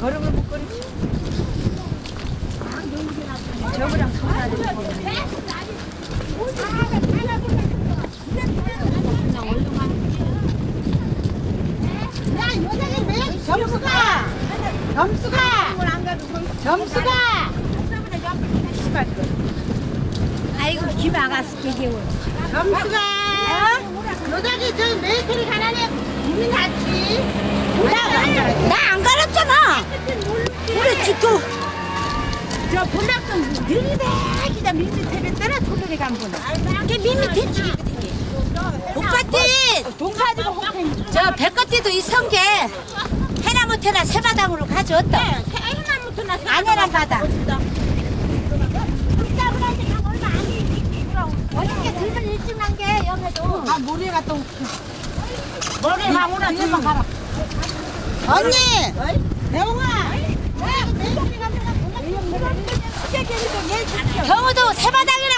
걸음을 못 걸으시. 저거랑 왜 점수가? 점수가? 점수가? 아이고 기 막았을 게 개월. 점수가? 여자기 저 메이크를 가라네. 우리 같이. 나 안 갈았잖아. 지금 저 볼락좀 밀리대기다 밀리대를 따라 토들이 간 분은. 이게 밋밋했지. 오빠띠 돈 가지고 호텔. 저 백거띠도 있은 게 해나 못해나 세바당으로 가져왔다. 해나부터 나 아내랑 받아. 어저께 들면 일찍 난게 여기도. 아 머리가 또. 머리 가무나 뒤에만 가라. 언니. 대웅아. 경우도 고등